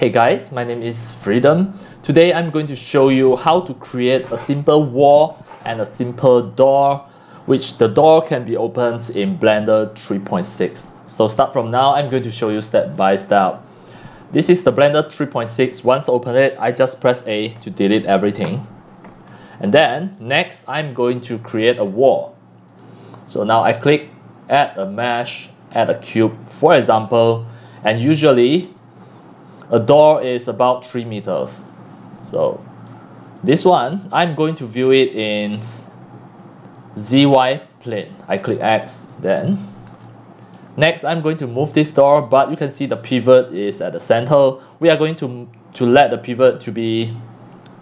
Hey guys, my name is Freedom. Today I'm going to show you how to create a simple wall and a simple door which the door can be opened in Blender 3.6. So start from now, I'm going to show you step by step. This is the Blender 3.6. Once open it, I just press A to delete everything. And then next, I'm going to create a wall. So now I click add a mesh, add a cube, for example, and usually a door is about 3 meters. So this one, I'm going to view it in ZY plane. I click X then. Next, I'm going to move this door, but you can see the pivot is at the center. We are going to, to let the pivot to be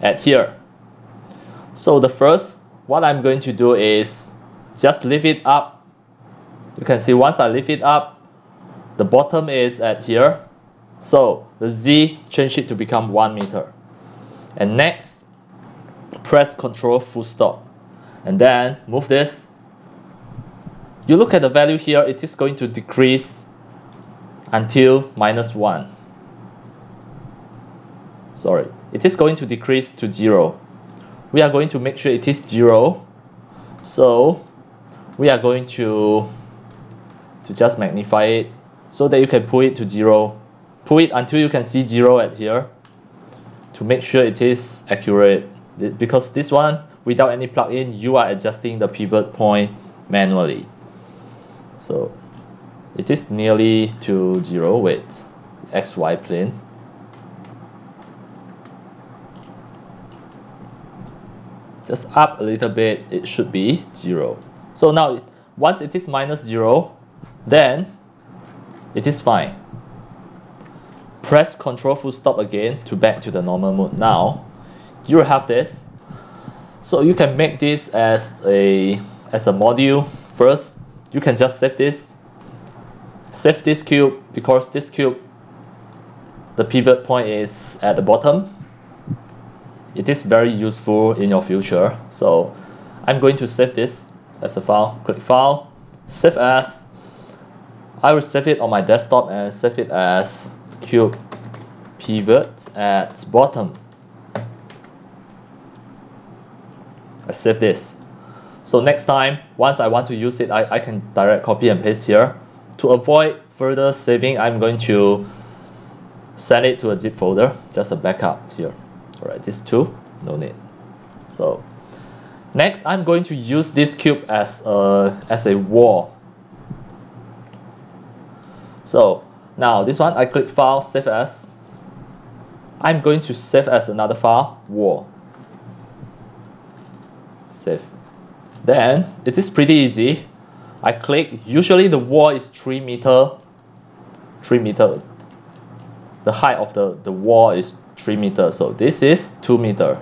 at here. So the first, what I'm going to do is just lift it up. You can see once I lift it up, the bottom is at here. So the Z change it to become 1 meter. And next, press Control full stop. And then move this. You look at the value here, it is going to decrease until minus 1. Sorry, it is going to decrease to 0. We are going to make sure it is 0. So we are going to, to just magnify it so that you can put it to 0 Pull it until you can see 0 at here to make sure it is accurate. Because this one without any plugin you are adjusting the pivot point manually. So it is nearly to 0 with xy plane. Just up a little bit it should be 0 so now once it is minus 0 then it is fine press Control full stop again to back to the normal mode. Now, you will have this. So you can make this as a as a module. First, you can just save this. Save this cube because this cube, the pivot point is at the bottom. It is very useful in your future. So I'm going to save this as a file. Click File, Save As. I will save it on my desktop and save it as cube pivot at bottom. I save this. So next time, once I want to use it, I, I can direct copy and paste here. To avoid further saving, I'm going to send it to a zip folder, just a backup here. All right, this two, no need. So next, I'm going to use this cube as a, as a wall. So now this one, I click File, Save As. I'm going to save as another file, wall. Save. Then it is pretty easy. I click, usually the wall is 3 meter, 3 meter. The height of the, the wall is 3 meter, so this is 2 meter.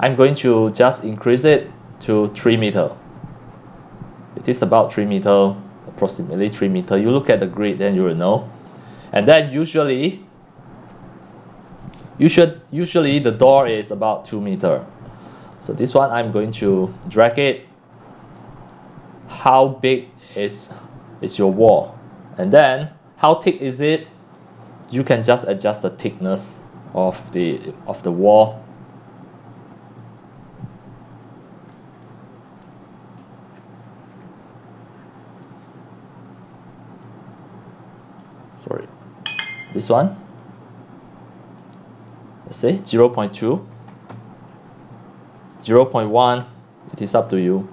I'm going to just increase it to 3 meter. It is about 3 meter approximately 3 meter. You look at the grid, then you will know. And then usually, you should, usually the door is about 2 meter. So this one, I'm going to drag it. How big is, is your wall? And then, how thick is it? You can just adjust the thickness of the, of the wall sorry this one? Let's say 0 0.2 0 0.1 it is up to you.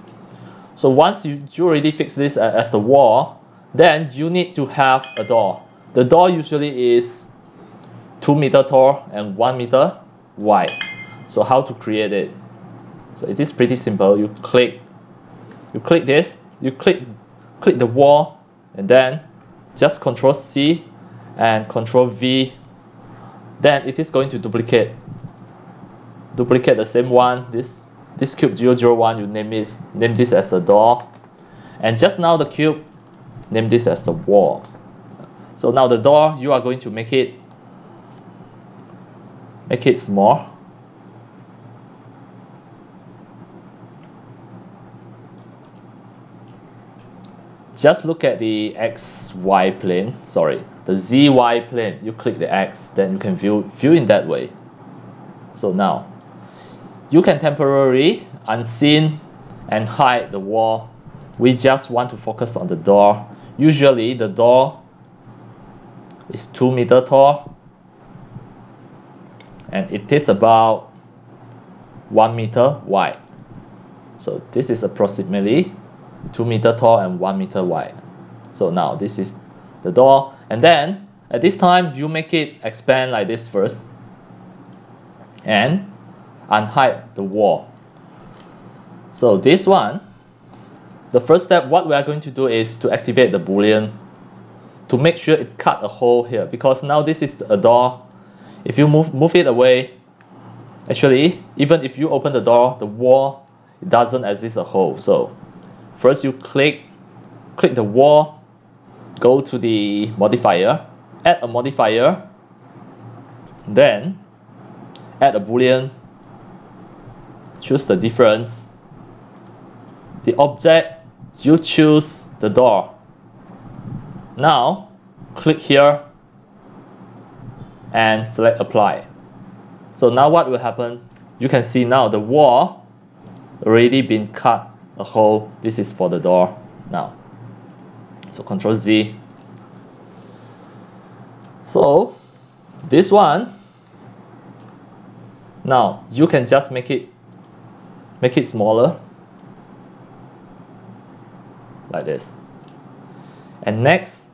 So once you, you already fix this as the wall then you need to have a door. The door usually is 2 meter tall and 1 meter wide. So how to create it? So it is pretty simple. You click you click this you click click the wall and then just control C and control V then it is going to duplicate. Duplicate the same one. This this cube 001 you name it name this as a door. And just now the cube name this as the wall. So now the door you are going to make it make it small just look at the xy plane sorry the zy plane. You click the x then you can view view in that way. So now you can temporarily unseen and hide the wall. We just want to focus on the door. Usually the door is 2 meter tall and it is about 1 meter wide. So this is approximately 2 meter tall and 1 meter wide. So now this is the door. And then at this time you make it expand like this first. And unhide the wall. So this one the first step what we are going to do is to activate the boolean to make sure it cut a hole here. Because now this is a door. If you move move it away actually even if you open the door the wall doesn't exist a hole. So first you click click the wall go to the modifier add a modifier then add a boolean choose the difference. The object you choose the door. Now click here and select apply. So now what will happen? You can see now the wall already been cut a hole this is for the door now. So control Z. So this one now you can just make it make it smaller. Like this. And next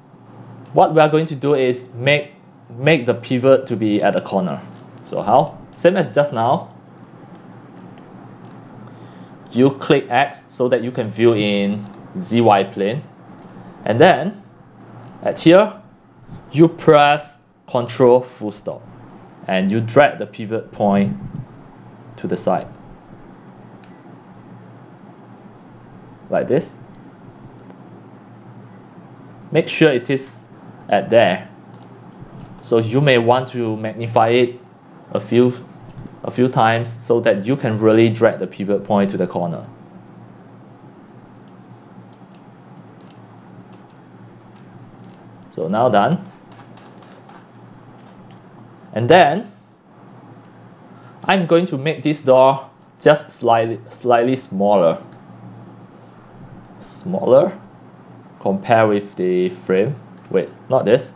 what we are going to do is make make the pivot to be at the corner. So how? Same as just now you click X so that you can view in ZY plane. And then at here you press control full stop. And you drag the pivot point to the side. Like this. Make sure it is at there. So you may want to magnify it a few a few times so that you can really drag the pivot point to the corner. So now done. And then I'm going to make this door just slightly slightly smaller. Smaller compare with the frame. Wait, not this.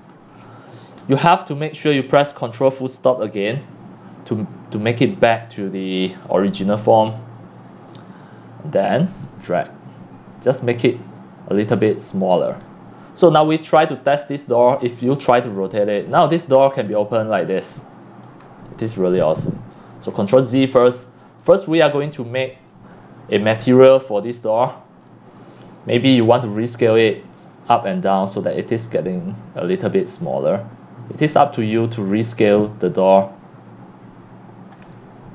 You have to make sure you press Control full stop again to, to make it back to the original form then drag. Just make it a little bit smaller. So now we try to test this door. If you try to rotate it now this door can be opened like this. It is really awesome. So control Z first. First we are going to make a material for this door. Maybe you want to rescale it up and down so that it is getting a little bit smaller. It is up to you to rescale the door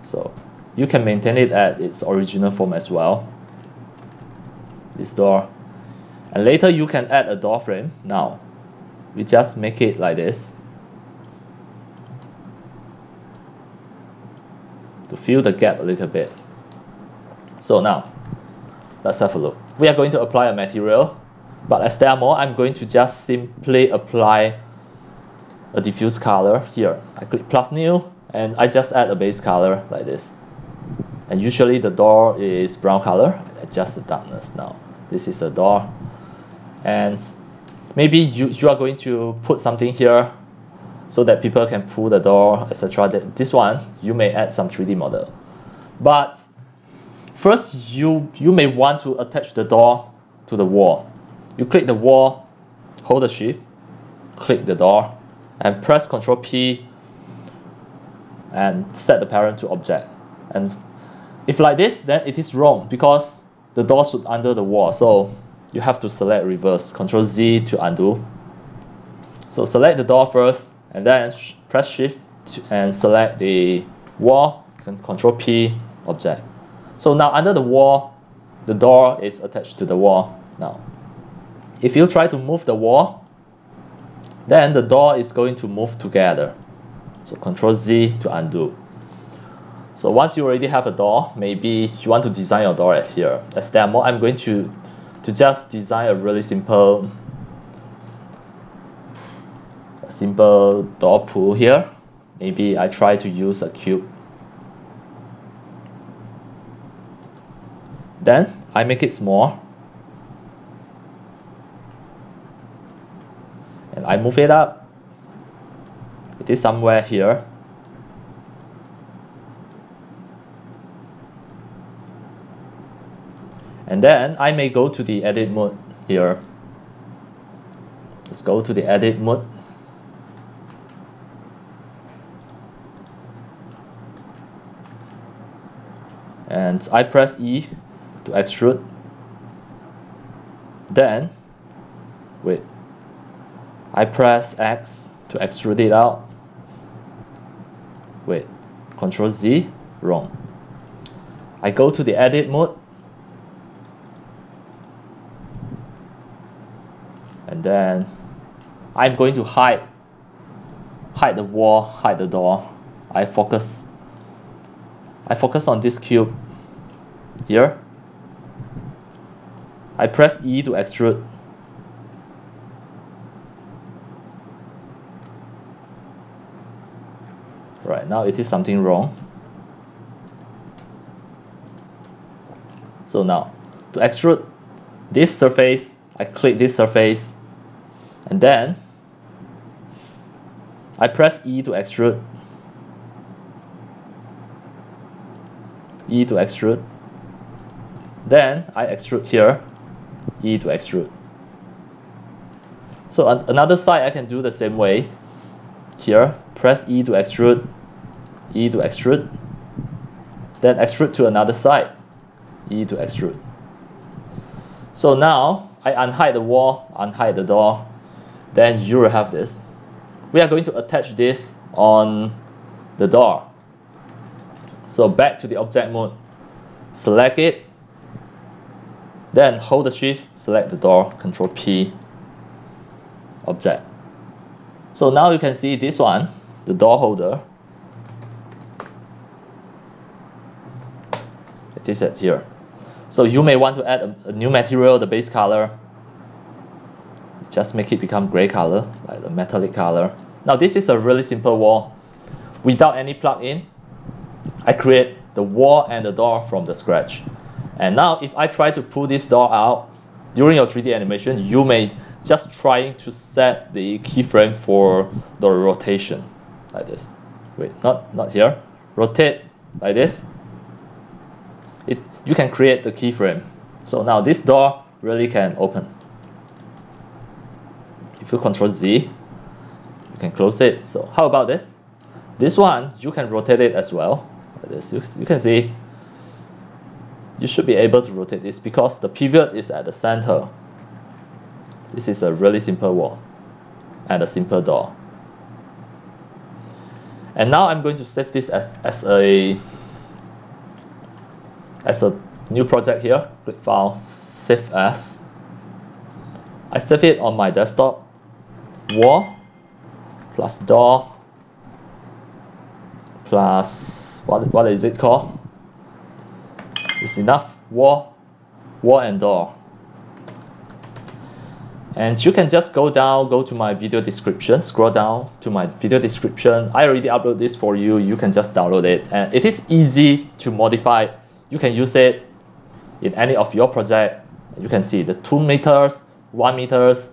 so you can maintain it at its original form as well. This door. And later you can add a door frame. Now, we just make it like this. To fill the gap a little bit. So now, let's have a look. We are going to apply a material, but as there are more, I'm going to just simply apply a diffuse color here. I click plus new, and I just add a base color like this. And usually the door is brown color. Adjust the darkness now. This is a door. And maybe you, you are going to put something here so that people can pull the door etc this one you may add some 3d model. But first you you may want to attach the door to the wall. You click the wall hold the shift click the door and press ctrl p and set the parent to object. And if like this, then it is wrong because the door should under the wall. So you have to select reverse, Control Z to undo. So select the door first and then press shift and select the wall, Control P, object. So now under the wall, the door is attached to the wall now. If you try to move the wall, then the door is going to move together. So Control Z to undo. So once you already have a door, maybe you want to design your door at here. As demo, I'm going to, to just design a really simple a simple door pool here maybe I try to use a cube then I make it small and I move it up it is somewhere here. And then I may go to the edit mode here. Let's go to the edit mode. And I press E to extrude. Then wait. I press X to extrude it out wait control Z wrong. I go to the edit mode. And then I'm going to hide hide the wall hide the door. I focus I focus on this cube here. I press E to extrude right now it is something wrong. So now to extrude this surface I click this surface and then I press E to extrude. E to extrude. Then I extrude here E to extrude. So an another side I can do the same way. Here press E to extrude E to extrude then extrude to another side E to extrude. So now I unhide the wall unhide the door then you will have this. We are going to attach this on the door. So back to the object mode. Select it then hold the shift select the door control P object. So now you can see this one the door holder it is at here. So you may want to add a, a new material the base color. Just make it become gray color like the metallic color. Now this is a really simple wall. Without any plug-in, I create the wall and the door from the scratch. And now if I try to pull this door out during your 3D animation you may just trying to set the keyframe for the rotation like this. Wait not not here. Rotate like this you can create the keyframe. So now this door really can open. If you control Z you can close it. So how about this? This one you can rotate it as well. Like this. You, you can see. You should be able to rotate this because the pivot is at the center. This is a really simple wall and a simple door. And now I'm going to save this as, as a as a new project here click file save as I save it on my desktop. Wall plus door plus what, what is it called? It's enough. Wall wall and door and you can just go down go to my video description scroll down to my video description. I already upload this for you. You can just download it. And it is easy to modify you can use it in any of your project. You can see the 2 meters 1 meters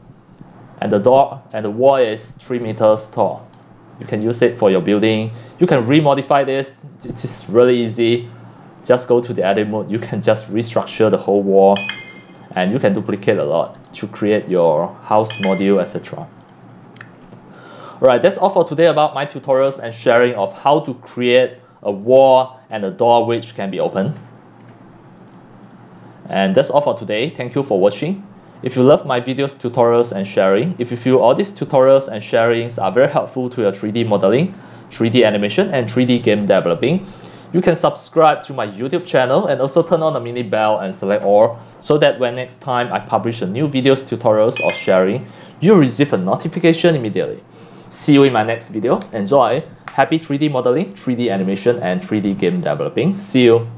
and the door and the wall is 3 meters tall. You can use it for your building. You can remodify this. It is really easy. Just go to the edit mode. You can just restructure the whole wall and you can duplicate a lot to create your house module etc alright that's all for today about my tutorials and sharing of how to create a wall and a door which can be opened. and that's all for today thank you for watching if you love my videos, tutorials, and sharing, if you feel all these tutorials and sharings are very helpful to your 3D modeling, 3D animation, and 3D game developing, you can subscribe to my YouTube channel and also turn on the mini bell and select all so that when next time I publish a new videos, tutorials, or sharing, you receive a notification immediately. See you in my next video. Enjoy! Happy 3D modeling, 3D animation, and 3D game developing. See you!